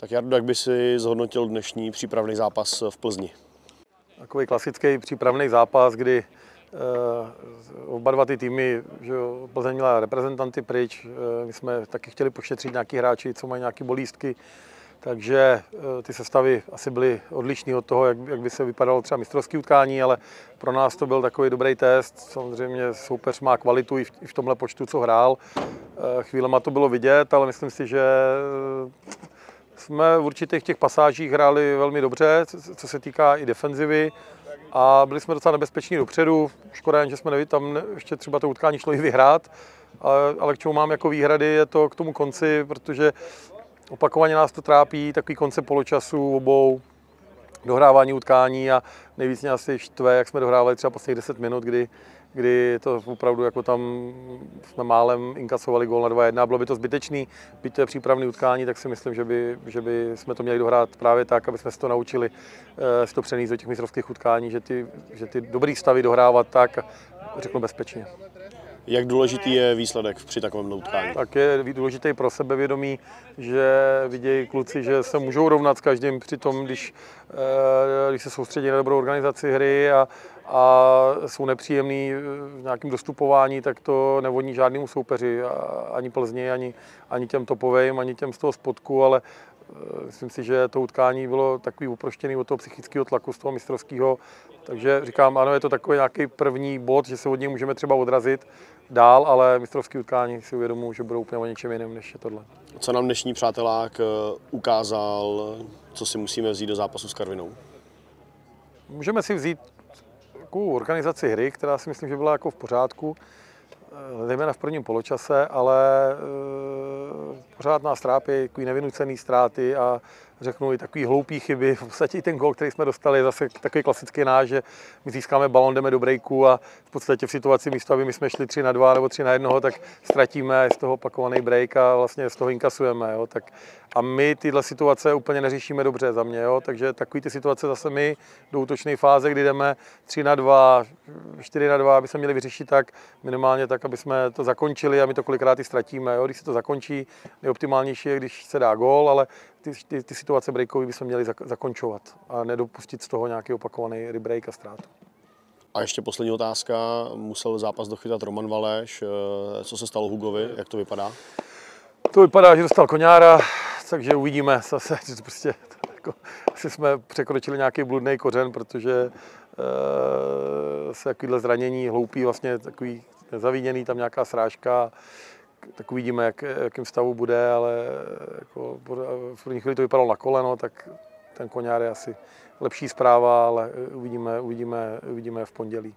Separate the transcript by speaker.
Speaker 1: Tak Jardo, jak by si zhodnotil dnešní přípravný zápas v Plzni?
Speaker 2: Takový klasický přípravný zápas, kdy uh, oba dva ty týmy, že Plzeň měla reprezentanty pryč, uh, my jsme taky chtěli pošetřit nějaký hráči, co mají nějaké bolístky, takže uh, ty sestavy asi byly odlišné od toho, jak, jak by se vypadalo třeba mistrovské utkání, ale pro nás to byl takový dobrý test. Samozřejmě soupeř má kvalitu i v, i v tomhle počtu, co hrál. Chvílema to bylo vidět, ale myslím si, že jsme v určitých těch pasážích hráli velmi dobře, co se týká i defenzivy. A byli jsme docela nebezpeční dopředu. Škoda jen, že jsme neví, tam ještě třeba to utkání šlo i vyhrát, ale, ale k čemu mám jako výhrady je to k tomu konci, protože opakovaně nás to trápí, takový konce poločasu obou, dohrávání utkání a nejvíc mě asi štve, jak jsme dohrávali třeba posledních 10 minut, kdy kdy to opravdu jako tam jsme málem inkasovali gól na 2-1. Bylo by to zbytečný, byť to je přípravný utkání, tak si myslím, že by, že by jsme to měli dohrát právě tak, aby jsme se to naučili eh, si to přenést do těch mistrovských utkání, že ty, že ty dobrý stavy dohrávat tak, řeknu bezpečně.
Speaker 1: Jak důležitý je výsledek při takovém utkání?
Speaker 2: Tak je důležitý pro sebevědomí, že vidějí kluci, že se můžou rovnat s každým při tom, když, eh, když se soustředí na dobrou organizaci hry a, a jsou nepříjemný v nějakém dostupování, tak to nevodní žádnému soupeři, ani Plzni, ani, ani těm topovým, ani těm z toho spodku, ale myslím si, že to utkání bylo takový uproštěný od toho psychického tlaku z toho mistrovského. Takže říkám, ano, je to takový nějaký první bod, že se od něj můžeme třeba odrazit dál, ale mistrovské utkání si uvědomuji, že budou úplně o něčem jiném, než je tohle.
Speaker 1: Co nám dnešní přátelák eh, ukázal, co si musíme vzít do zápasu s Karvinou?
Speaker 2: Můžeme si vzít takovou organizaci hry, která si myslím, že byla jako v pořádku, eh, zejména v prvním poločase, ale eh, pořád nás trápí takový nevinucený ztráty a řeknu i takový hloupý chyby. V podstatě i ten gol, který jsme dostali, je zase takový klasický náš, že my získáme balon, jdeme do breaku a v podstatě v situaci místo, aby my jsme šli 3 na 2 nebo 3 na 1, tak ztratíme z toho opakovaný break a vlastně z toho inkasujeme. Jo. Tak, a my tyhle situace úplně neřešíme dobře za mě, jo. takže takový ty situace zase my do útočné fáze, kdy jdeme 3 na 2, 4 na 2, aby se měli vyřešit tak minimálně tak, aby jsme to zakončili a my to kolikrát i ztratíme. Jo. Když se to zakončí, nejoptimálnější je, když se dá gól, ale ty, ty, ty situace breakové bychom měli zakončovat a nedopustit z toho nějaký opakovaný rebreak a ztrátu.
Speaker 1: A ještě poslední otázka. Musel zápas dochytat Roman Valeš. Eh, co se stalo Hugovi? Jak to vypadá?
Speaker 2: To vypadá, že dostal koňára, takže uvidíme zase. Prostě, jako, asi jsme překročili nějaký bludný kořen, protože e, se takovýhle zranění hloupý, vlastně takový zavíněný, tam nějaká srážka tak uvidíme, jak, jakým stavu bude, ale jako v první chvíli to vypadalo na koleno, tak ten koňár je asi lepší zpráva, ale uvidíme, uvidíme, uvidíme v pondělí.